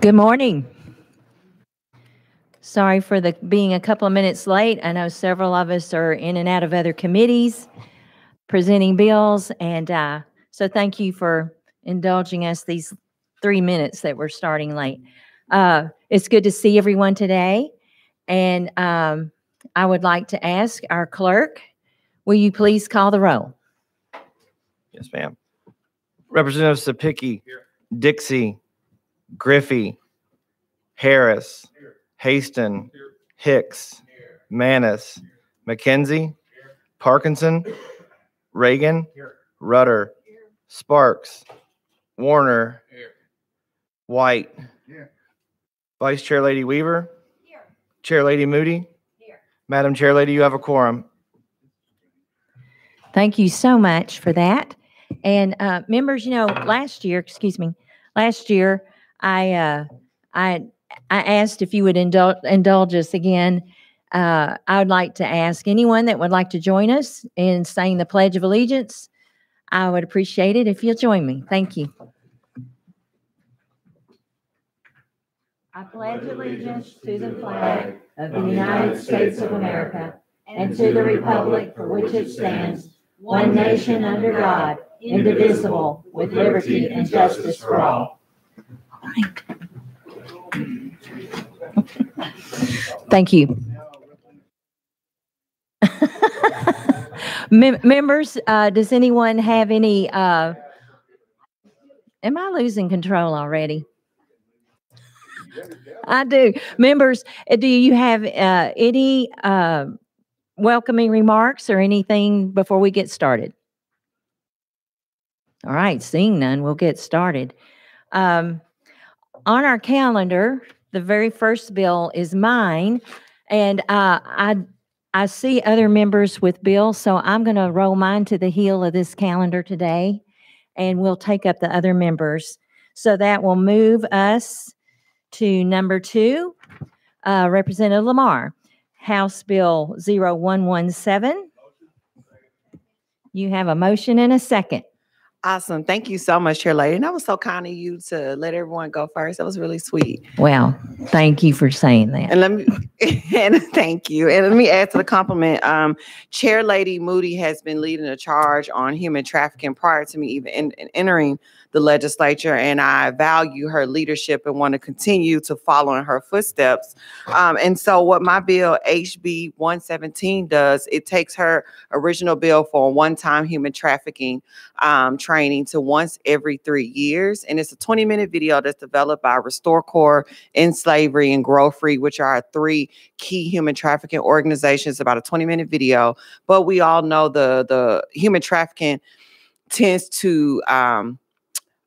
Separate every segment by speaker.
Speaker 1: Good morning. Sorry for the, being a couple of minutes late. I know several of us are in and out of other committees presenting bills, and uh, so thank you for indulging us these three minutes that we're starting late. Uh, It's good to see everyone today, and um, I would like to ask our clerk, will you please call the roll?
Speaker 2: Yes, ma'am. Representative Cepicky, Dixie, Griffey, Harris, Haston, Hicks, Mannis, McKenzie, Parkinson, Ragan, Rudder, Sparks, Warner, White, Vice Chair Lady Weaver, Chair Lady Moody, Madam Chair Lady, you have a quorum.
Speaker 1: Thank you so much for that. And uh, members, you know, last year, excuse me, last year, I uh, I I asked if you would indulge, indulge us again. Uh, I would like to ask anyone that would like to join us in saying the Pledge of Allegiance. I would appreciate it if you'll join me. Thank you. I pledge allegiance to the flag of the United States of America and to the republic for which it stands, one nation under God, indivisible, with liberty and justice for all. Thank you. Mem- Members, uh, does anyone have any, uh, am I losing control already? I do. Members, uh, do you have uh, any uh, welcoming remarks or anything before we get started? All right, seeing none, we'll get started. Um, on our calendar, the very first bill is mine, and uh, I I see other members with bills, so I'm going to roll mine to the heel of this calendar today, and we'll take up the other members. So that will move us to number two, uh, Representative Lamar, House Bill 0117. You have a motion and a second.
Speaker 3: Awesome. Thank you so much, Chair Lady. And that was so kind of you to let everyone go first. That was really sweet.
Speaker 1: Well, thank you for saying that.
Speaker 3: And let me and thank you. And let me add to the compliment. Um, Chair Lady Moody has been leading a charge on human trafficking prior to me even in, in entering the legislature, and I value her leadership and want to continue to follow in her footsteps. Um, and so, what my bill HB 117 does, it takes her original bill for one-time human trafficking um, training to once every three years, and it's a 20-minute video that's developed by Restore Corps, End Slavery, and Grow Free, which are three key human trafficking organizations. About a 20-minute video, but we all know the the human trafficking tends to um,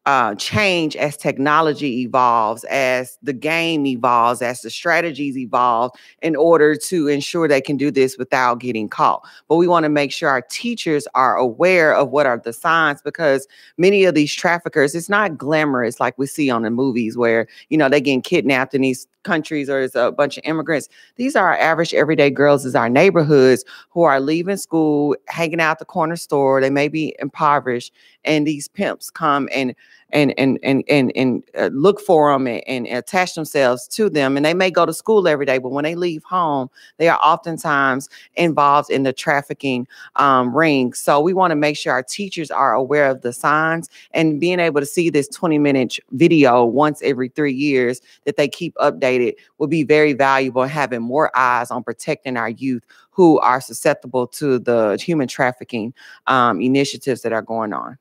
Speaker 3: uh, change as technology evolves, as the game evolves, as the strategies evolve, in order to ensure they can do this without getting caught. But we want to make sure our teachers are aware of what are the signs because many of these traffickers, it's not glamorous like we see on the movies where, you know, they getting kidnapped in these countries or it's a bunch of immigrants. These are our average everyday girls, is our neighborhoods who are leaving school, hanging out the corner store. They may be impoverished, and these pimps come and and and and and, and uh, look for them and, and attach themselves to them. And they may go to school every day, but when they leave home, they are oftentimes involved in the trafficking um, ring. So we want to make sure our teachers are aware of the signs and being able to see this 20 minute video once every three years that they keep updated will be very valuable. Having more eyes on protecting our youth who are susceptible to the human trafficking um, initiatives that are going on.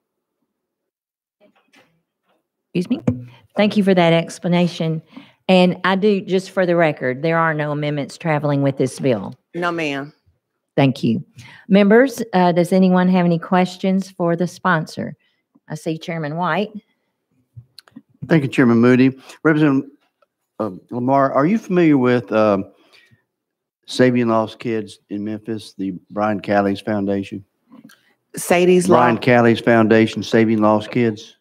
Speaker 1: Excuse me. Thank you for that explanation. And I do, just for the record, there are no amendments traveling with this bill.
Speaker 3: No, ma'am.
Speaker 1: Thank you. Members, uh, does anyone have any questions for the sponsor? I see Chairman White.
Speaker 4: Thank you, Chairman Moody. Representative uh, Lamar, are you familiar with um, Saving Lost Kids in Memphis, the Brian Callie's Foundation?
Speaker 3: Sadie's Law.
Speaker 4: Brian Callie's Foundation, Saving Lost Kids?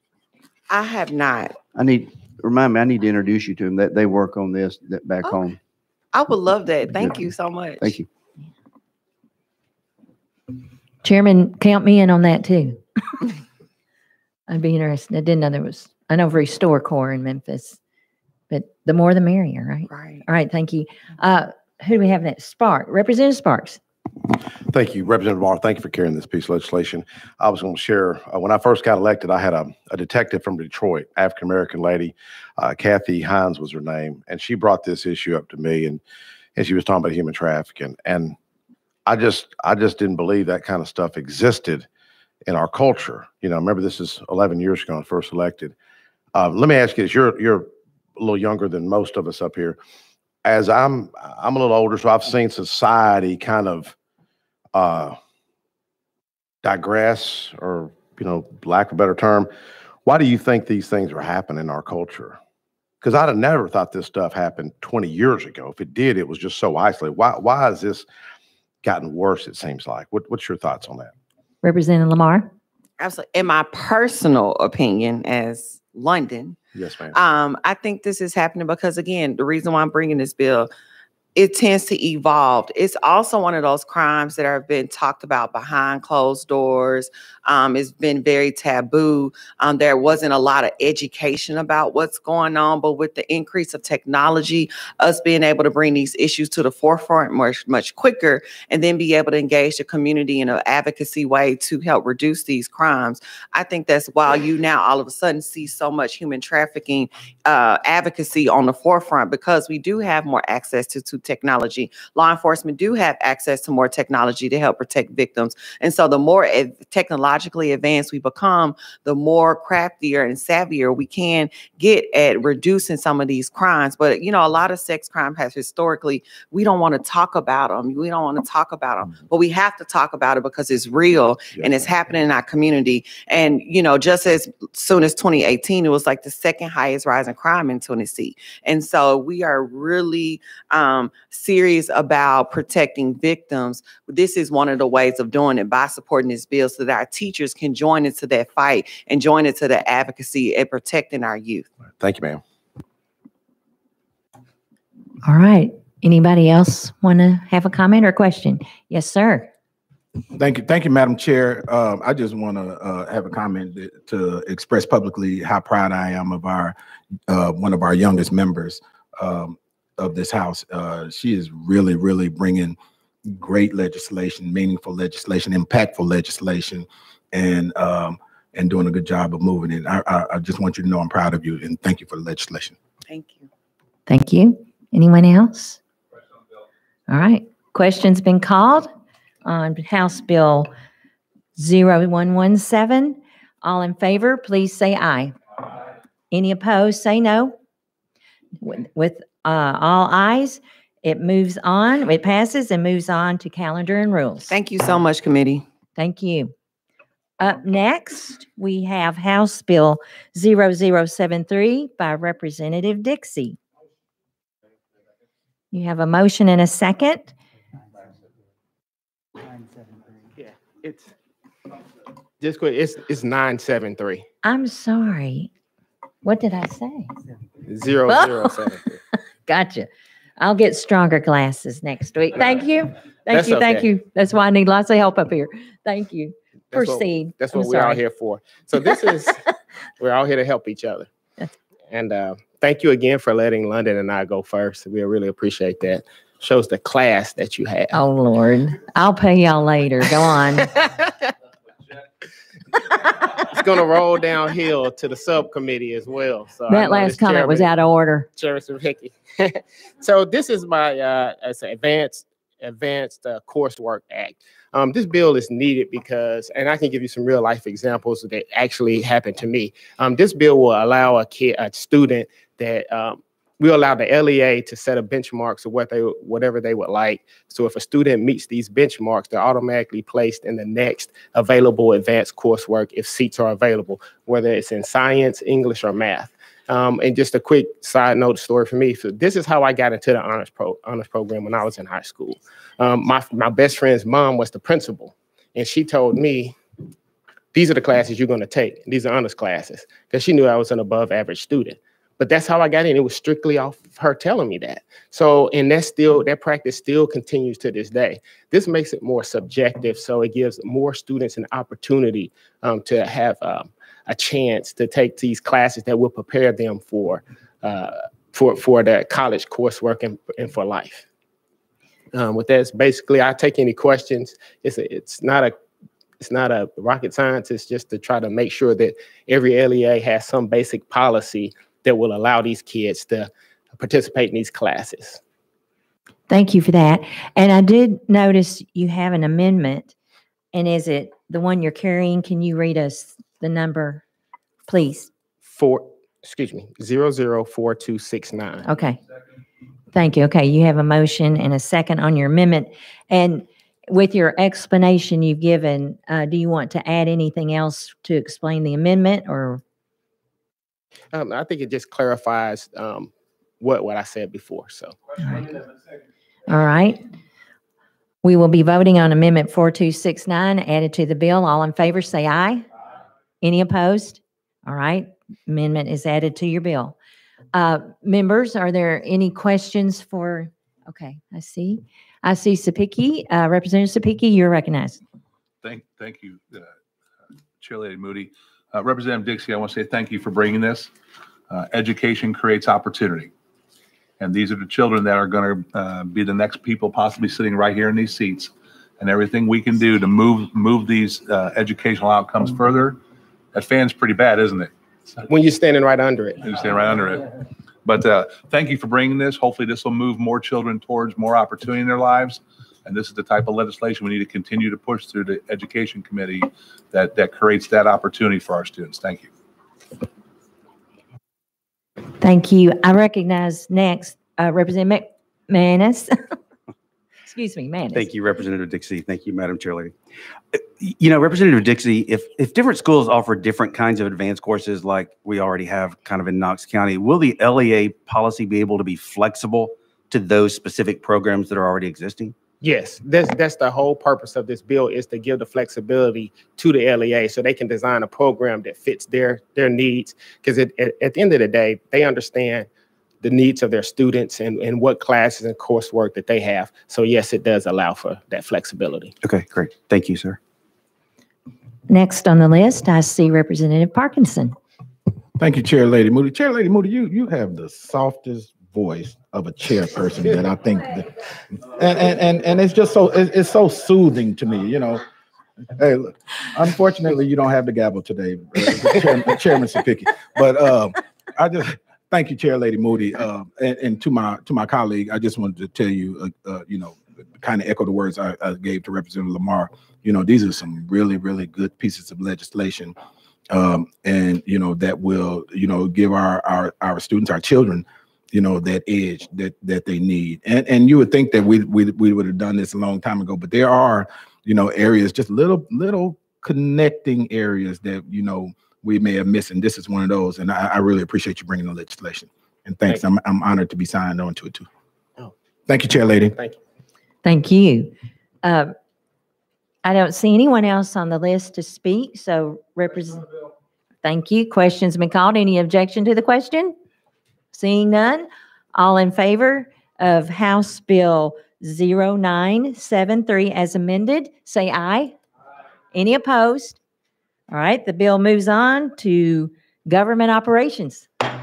Speaker 3: I have not.
Speaker 4: I need, remind me, I need to introduce you to them. That they work on this that back
Speaker 3: Okay.
Speaker 4: home.
Speaker 3: I would love that. Thank you so much.
Speaker 4: Thank you.
Speaker 1: Chairman, count me in on that too. I'd be interested. I didn't know there was I know every StoreCorps in Memphis, but the more the merrier, right?
Speaker 3: Right.
Speaker 1: All right, thank you. Uh, who do we have next? Spark, Representative Sparks.
Speaker 5: Thank you, Representative Barr. Thank you for carrying this piece of legislation. I was going to share, uh, when I first got elected, I had a, a detective from Detroit, African-American lady, uh, Kathy Hines was her name, and she brought this issue up to me and, and she was talking about human trafficking. And I just, I just didn't believe that kind of stuff existed in our culture. You know, remember this is 11 years ago when I first elected. Uh, let me ask you this, you're, you're a little younger than most of us up here. As I'm, I'm a little older, so I've seen society kind of, uh, digress or, you know, lack of a better term, why do you think these things are happening in our culture? Because I'd have never thought this stuff happened 20 years ago. If it did, it was just so isolated. Why, why has this gotten worse, it seems like? What, what's your thoughts on that?
Speaker 1: Representative Lamar.
Speaker 3: Absolutely. In my personal opinion, as London,
Speaker 5: Yes, ma'am.
Speaker 3: Um, I think this is happening because again, the reason why I'm bringing this bill, it tends to evolve. It's also one of those crimes that have been talked about behind closed doors. Um, it's been very taboo. Um, there wasn't a lot of education about what's going on, but with the increase of technology, us being able to bring these issues to the forefront much much quicker, and then be able to engage the community in an advocacy way to help reduce these crimes. I think that's why you now all of a sudden see so much human trafficking uh, advocacy on the forefront because we do have more access to, to technology. Law enforcement do have access to more technology to help protect victims. And so the more ad- technologically advanced we become, the more craftier and savvier we can get at reducing some of these crimes. But, you know, a lot of sex crime has historically, we don't want to talk about them. We don't want to talk about them, but we have to talk about it because it's real and it's happening in our community. And, you know, just as soon as 2018, it was like the second highest rise in crime in Tennessee. And so we are really um, serious about protecting victims. This is one of the ways of doing it by supporting this bill so that our teachers can join into that fight and join into the advocacy and protecting our youth.
Speaker 5: Thank you, ma'am.
Speaker 1: All right. Anybody else want to have a comment or question? Yes, sir.
Speaker 6: Thank you, thank you, Madam Chair. Um, I just want to uh, have a comment to express publicly how proud I am of our uh, one of our youngest members um, of this House. Uh, she is really, really bringing great legislation, meaningful legislation, impactful legislation, and um, and doing a good job of moving it. I, I, I just want you to know I'm proud of you and thank you for the legislation.
Speaker 3: Thank you.
Speaker 1: Thank you. Anyone else? All right. Question's been called on House Bill 0117. All in favor, please say aye. Any opposed, say no. With with, uh, all ayes, it moves on, it passes and moves on to calendar and rules.
Speaker 3: Thank you so much, committee.
Speaker 1: Thank you. Up next, we have House Bill 0073 by Representative Dixie. You have a motion and a second.
Speaker 7: Yeah, it's just quick. It's it's nine seven three
Speaker 1: I'm sorry. What did I say?
Speaker 7: zero zero seven three.
Speaker 1: Gotcha. I'll get stronger glasses next week. Thank you. Thank
Speaker 7: That's
Speaker 1: you. Thank
Speaker 7: okay.
Speaker 1: you. That's why I need lots of help up here. Thank you.
Speaker 7: That's what-
Speaker 1: Proceed.
Speaker 7: That's
Speaker 1: I'm
Speaker 7: what we're all here for. So this is we're all here to help each other. And uh, thank you again for letting London and I go first. We really appreciate that. Shows the class that you have.
Speaker 1: Oh, Lord. I'll pay y'all later. Go on.
Speaker 7: it's gonna roll downhill to the subcommittee as well. So
Speaker 1: That last comment was out of order.
Speaker 7: Chairman Hickey. so this is my uh, advanced advanced uh, coursework act. Um, this bill is needed because, and I can give you some real life examples that actually happened to me. Um, this bill will allow a kid, a student that um, we allow the LEA to set a benchmarks of what they whatever they would like. So if a student meets these benchmarks, they're automatically placed in the next available advanced coursework if seats are available, whether it's in science, English, or math. Um, and just a quick side note story for me. So this is how I got into the honors pro honors program when I was in high school. Um, my my best friend's mom was the principal, and she told me, "These are the classes you're going to take. These are honors classes," because she knew I was an above average student. But that's how I got in. It was strictly off her telling me that. So, and that's still that practice still continues to this day. This makes it more subjective, so it gives more students an opportunity um, to have um, a chance to take these classes that will prepare them for uh, for for the college coursework and, and for life. Um, with that, basically, I take any questions. It's a, it's not a it's not a rocket science. It's just to try to make sure that every LEA has some basic policy that will allow these kids to participate in these classes.
Speaker 1: Thank you for that. And I did notice you have an amendment. And is it the one you're carrying? Can you read us the number, please?
Speaker 7: Four, excuse me, zero zero four two six nine.
Speaker 1: Okay. Thank you. Okay, you have a motion and a second on your amendment. And with your explanation you've given, uh, do you want to add anything else to explain the amendment or?
Speaker 7: Um, I think it just clarifies um, what what I said before. So
Speaker 1: All right. We will be voting on Amendment 4269 added to the bill. All in favor, say aye. Any opposed? All right, amendment is added to your bill. Uh, Members, are there any questions for, okay, I see. I see Cepicky, uh, Representative Cepicky, you're recognized.
Speaker 8: Thank, thank you, uh, Chair Lady Moody. Uh, Representative Dixie, I want to say thank you for bringing this. Uh, Education creates opportunity. And these are the children that are going to be the next people possibly sitting right here in these seats. And everything we can do to move, move these uh, educational outcomes further, that fan's pretty bad, isn't it?
Speaker 7: when you're standing right under it,
Speaker 8: You stand right under it. But uh, thank you for bringing this. Hopefully, this will move more children towards more opportunity in their lives. And this is the type of legislation we need to continue to push through the Education Committee that, that creates that opportunity for our students. Thank you.
Speaker 1: Thank you. I recognize next uh, Representative McManus. Excuse me, Mannis.
Speaker 9: Thank you, Representative Dixie. Thank you, Madam Chair Lady. You know, Representative Dixie, if, if different schools offer different kinds of advanced courses like we already have kind of in Knox County, will the LEA policy be able to be flexible to those specific programs that are already existing?
Speaker 7: Yes, that's that's the whole purpose of this bill is to give the flexibility to the LEA so they can design a program that fits their their needs. Because at, at, at the end of the day, they understand the needs of their students and, and what classes and coursework that they have. So yes, it does allow for that flexibility.
Speaker 9: Okay, great. Thank you, sir.
Speaker 1: Next on the list, I see Representative Parkinson.
Speaker 6: Thank you, Chair Lady Moody. Chair Lady Moody, you, you have the softest voice of a chairperson that I think, that- and, and, and, and it's just so, it's, it's so soothing to me, you know? Hey, look, unfortunately, you don't have the gavel today, uh, Chairman Chairman Cepicky, but, um, I just, thank you, Chair Lady Moody, uh, and, and to my, to my colleague, I just wanted to tell you, uh, uh, you know, kind of echo the words I, I gave to Representative Lamar. You know, these are some really, really good pieces of legislation um, and you know that will you know give our our our students our children you know that edge that that they need and and you would think that we we, we would have done this a long time ago but there are you know areas just little little connecting areas that you know we may have missed and this is one of those and i, I really appreciate you bringing the legislation and thanks
Speaker 7: Thank
Speaker 6: i'm i'm honored to be signed on to it too
Speaker 7: Oh.
Speaker 6: thank you chair lady
Speaker 7: Thank you.
Speaker 1: Thank you. Um, I don't see anyone else on the list to speak, so represent. Thank you. Questions been called. Any objection to the question? Seeing none, all in favor of House Bill 0973 as amended, say aye. Any opposed? All right, the bill moves on to government operations.
Speaker 7: All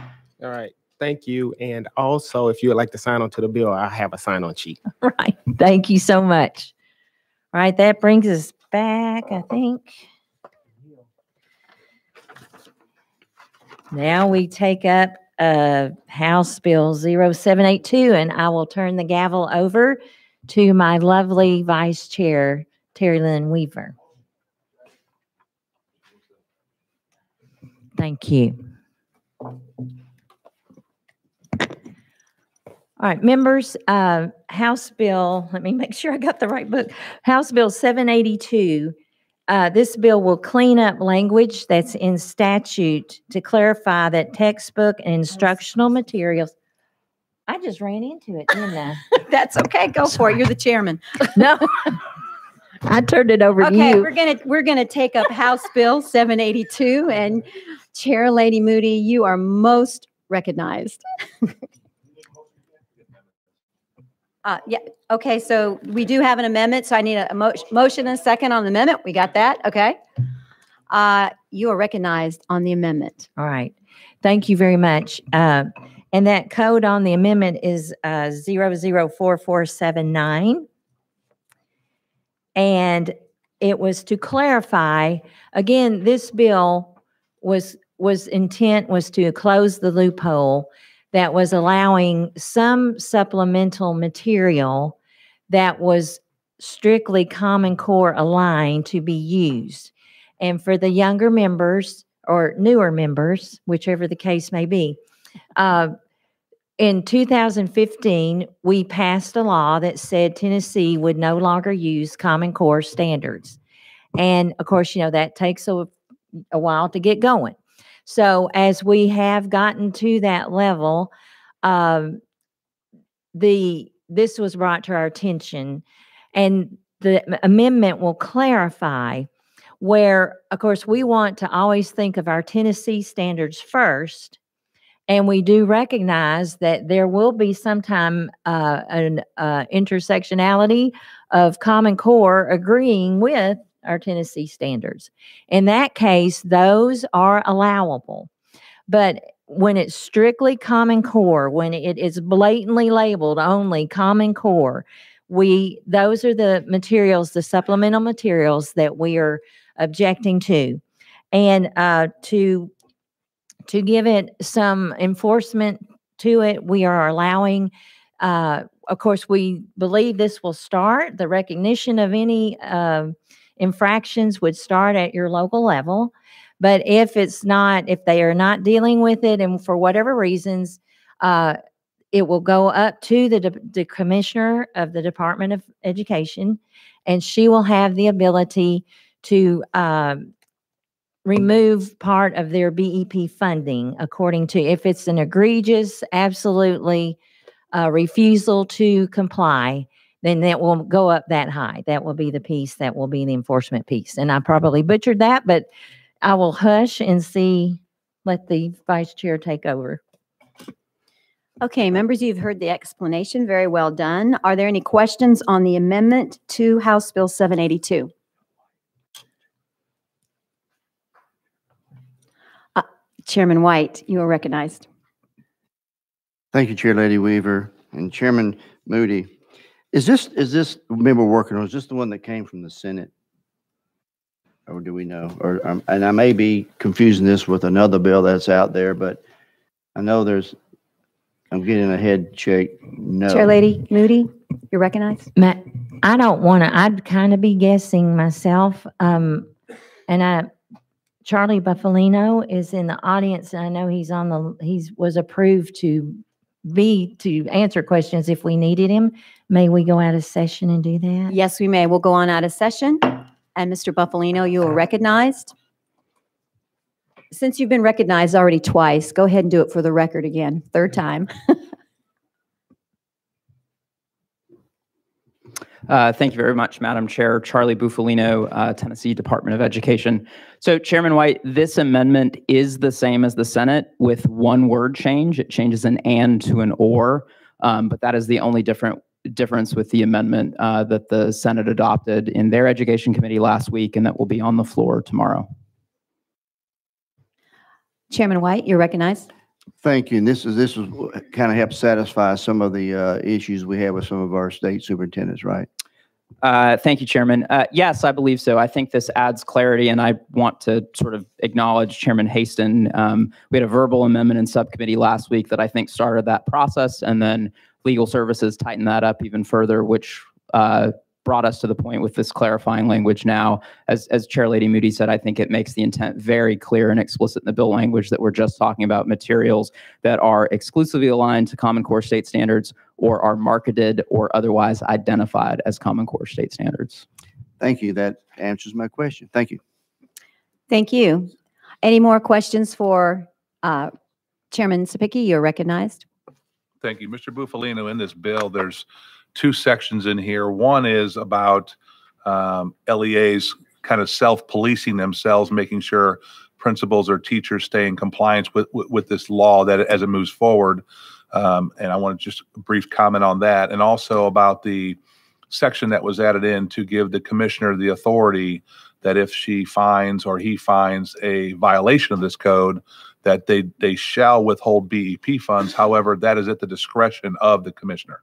Speaker 7: right. Thank you. And also, if you would like to sign on to the bill, I have a sign on sheet.
Speaker 1: Right. Thank you so much. All right, that brings us back, I think. Now we take up uh, House Bill 0782, and I will turn the gavel over to my lovely Vice Chair, Terri Lynn Weaver. Thank you. All right, members, uh, House Bill, let me make sure I got the right book. House Bill 782. Uh, This bill will clean up language that's in statute to clarify that textbook and instructional materials. I just ran into it, didn't I?
Speaker 10: That's okay. Go for it. You're the chairman.
Speaker 1: No. I turned it over to
Speaker 10: Okay, we're gonna, we're gonna take up House Bill seven eighty-two and Chair Lady Moody, you are most recognized. Uh, yeah, okay, so we do have an amendment, so I need a mo- motion and a second on the amendment. We got that, okay? Uh, you are recognized on the amendment.
Speaker 1: All right. Thank you very much. Uh, And that code on the amendment is uh, 004479. And it was to clarify, again, this bill was, was intent was to close the loophole that was allowing some supplemental material that was strictly Common Core aligned to be used. And for the younger members or newer members, whichever the case may be, uh, in 2015, we passed a law that said Tennessee would no longer use Common Core standards. And of course, you know, that takes a, a while to get going. So as we have gotten to that level, um, the this was brought to our attention, and the amendment will clarify where, of course, we want to always think of our Tennessee standards first. And we do recognize that there will be sometime uh, an uh, intersectionality of Common Core agreeing with our Tennessee standards. In that case, those are allowable. But when it's strictly Common Core, when it is blatantly labeled only Common Core, we those are the materials, the supplemental materials that we are objecting to, and uh, to to give it some enforcement to it, we are allowing. Uh, of course, we believe this will start the recognition of any uh, infractions would start at your local level. But if it's not, if they are not dealing with it, and for whatever reasons, uh, it will go up to the, de- the commissioner of the Department of Education, and she will have the ability to um, remove part of their BEP funding according to if it's an egregious, absolutely uh, refusal to comply, then that will go up that high. That will be the piece that will be the enforcement piece. And I probably butchered that, but I will hush and see, let the vice chair take over.
Speaker 10: Okay, members, you've heard the explanation. Very well done. Are there any questions on the amendment to House Bill 782? Uh, Chairman White, you are recognized.
Speaker 4: Thank you, Chair Lady Weaver and Chairman Moody. Is this, is this member working on, is this the one that came from the Senate? Or do we know? Or, um, and I may be confusing this with another bill that's out there, but I know there's, I'm getting a head shake, no.
Speaker 10: Chair Lady Moody, you're recognized.
Speaker 1: Matt, I don't want to, I'd kind of be guessing myself. Um, and I, Charlie Bufalino is in the audience and I know he's on the, he's, was approved to be, to answer questions if we needed him. May we go out of session and do that?
Speaker 10: Yes, we may. We'll go on out of session. And Mr. Bufalino, you are recognized. Since you've been recognized already twice, go ahead and do it for the record again, third time.
Speaker 11: Uh, Thank you very much, Madam Chair. Charlie Bufalino, uh, Tennessee Department of Education. So Chairman White, this amendment is the same as the Senate with one word change. It changes an and to an or, um, but that is the only different difference with the amendment uh, that the Senate adopted in their Education Committee last week and that will be on the floor tomorrow.
Speaker 10: Chairman White, you're recognized.
Speaker 4: Thank you. And this is, this is kind of help satisfy some of the uh, issues we have with some of our state superintendents, right?
Speaker 11: Uh, Thank you, Chairman. Uh, Yes, I believe so. I think this adds clarity, and I want to sort of acknowledge Chairman Haston. Um, We had a verbal amendment in subcommittee last week that I think started that process, and then Legal Services tightened that up even further, which uh, brought us to the point with this clarifying language now. As, as Chair Lady Moody said, I think it makes the intent very clear and explicit in the bill language that we're just talking about materials that are exclusively aligned to Common Core state standards or are marketed or otherwise identified as Common Core state standards.
Speaker 4: Thank you. That answers my question. Thank you.
Speaker 10: Thank you. Any more questions for uh, Chairman Cepicky? You're recognized.
Speaker 8: Thank you. Mr. Bufalino, in this bill, there's two sections in here. One is about um, LEAs kind of self-policing themselves, making sure principals or teachers stay in compliance with, with, with this law that as it moves forward. Um, and I want to just brief comment on that and also about the section that was added in to give the commissioner the authority that if she finds or he finds a violation of this code, that they, they shall withhold BEP funds. However, that is at the discretion of the commissioner.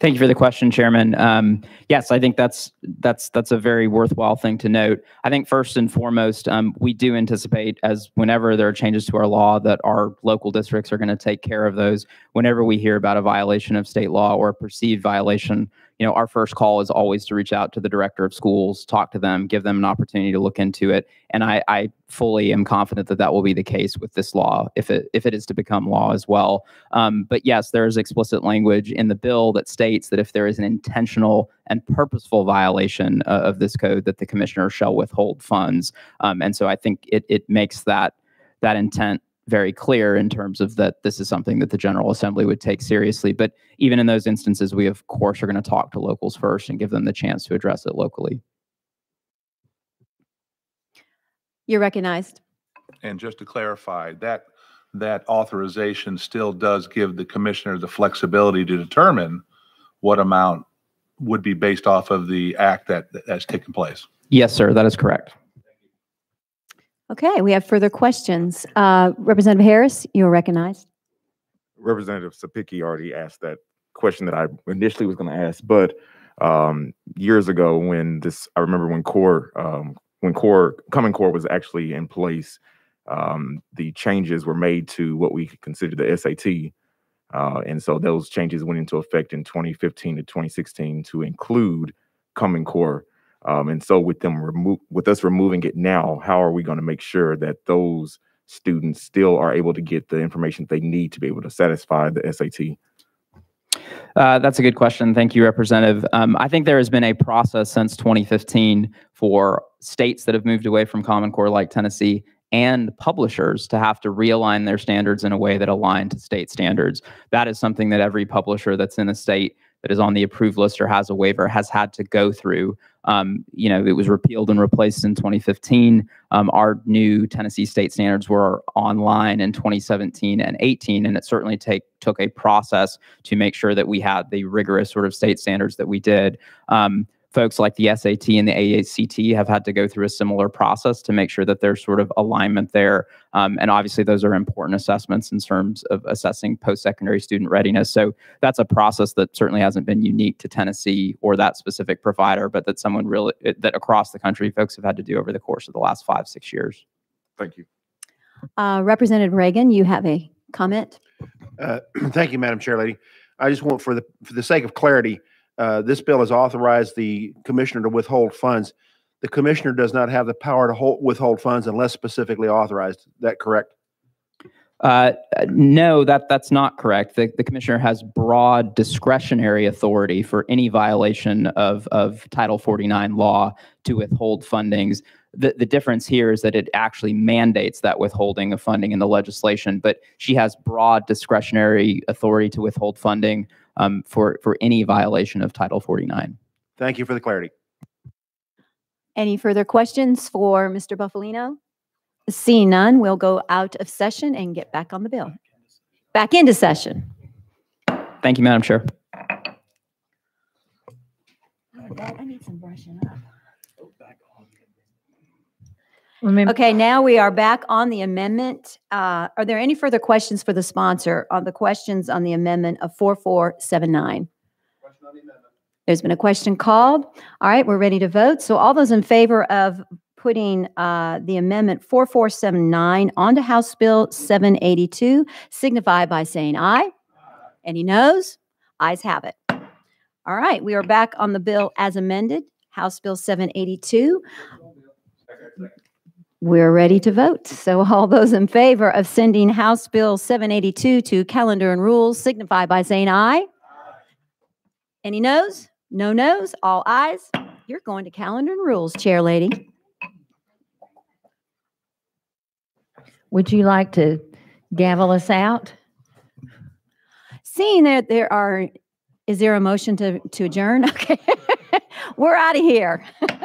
Speaker 11: Thank you for the question, Chairman. Um, yes, I think that's that's that's a very worthwhile thing to note. I think first and foremost, um, we do anticipate as whenever there are changes to our law that our local districts are going to take care of those. Whenever we hear about a violation of state law or a perceived violation, you know, our first call is always to reach out to the director of schools, talk to them, give them an opportunity to look into it. And I, I fully am confident that that will be the case with this law if it if it is to become law as well. Um, but yes, there is explicit language in the bill that states that if there is an intentional and purposeful violation uh, of this code, that the commissioner shall withhold funds. Um, and so I think it it makes that that intent very clear in terms of that this is something that the General Assembly would take seriously. But even in those instances, we of course are going to talk to locals first and give them the chance to address it locally.
Speaker 10: You're recognized.
Speaker 8: And just to clarify, that, that authorization still does give the commissioner the flexibility to determine what amount would be based off of the act that, that's taken place.
Speaker 11: Yes, sir, that is correct.
Speaker 10: Okay, we have further questions. Uh, Representative Harris, you are recognized.
Speaker 12: Representative Cepicky already asked that question that I initially was going to ask, but um, years ago when this, I remember when core, um, when core, Common Core was actually in place, um, the changes were made to what we consider the SAT. Uh, and so those changes went into effect in 2015 to 2016 to include Common Core. Um, and so with them remo- with us removing it now, how are we going to make sure that those students still are able to get the information they need to be able to satisfy the SAT?
Speaker 11: Uh, that's a good question. Thank you, Representative. Um, I think there has been a process since 2015 for states that have moved away from Common Core, like Tennessee, and publishers to have to realign their standards in a way that align to state standards. That is something that every publisher that's in a state that is on the approved list or has a waiver has had to go through. Um, you know, it was repealed and replaced in 2015. Um, our new Tennessee state standards were online in 2017 and 18, and it certainly take took a process to make sure that we had the rigorous sort of state standards that we did. Um, folks like the SAT and the AACT have had to go through a similar process to make sure that there's sort of alignment there. Um, and obviously, those are important assessments in terms of assessing post secondary student readiness. So that's a process that certainly hasn't been unique to Tennessee or that specific provider, but that someone really, that across the country, folks have had to do over the course of the last five, six years.
Speaker 12: Thank you.
Speaker 10: Uh, Representative Ragan, you have a comment?
Speaker 6: Uh, Thank you, Madam Chair Lady. I just want, for the, for the sake of clarity, uh, this bill has authorized the commissioner to withhold funds. The commissioner does not have the power to hold, withhold funds unless specifically authorized. Is that correct?
Speaker 11: Uh, no, that that's not correct. The, the commissioner has broad discretionary authority for any violation of, of Title 49 law to withhold fundings. The, the difference here is that it actually mandates that withholding of funding in the legislation, but she has broad discretionary authority to withhold funding um, for, for any violation of Title 49.
Speaker 6: Thank you for the clarity.
Speaker 10: Any further questions for Mr. Bufalino? Seeing none, we'll go out of session and get back on the bill. Back into session.
Speaker 11: Thank you, Madam Chair.
Speaker 10: I need some brushing up.
Speaker 1: Remember,
Speaker 10: Okay, now we are back on the amendment. Uh, Are there any further questions for the sponsor on the questions on the amendment of 4479? There's been a question called. All right, we're ready to vote. So all those in favor of putting uh, the amendment 4479 onto House Bill 782 signify by saying aye. Any noes? Ayes have it. All right, we are back on the bill as amended, House Bill 782. We're ready to vote. So all those in favor of sending House Bill 782 to calendar and rules signify by saying aye. Any noes? No noes? All ayes? You're going to calendar and rules, Chair Lady.
Speaker 1: would you like to gavel us out?
Speaker 10: Seeing that there are, is there a motion to, to adjourn? Okay. We're out of here.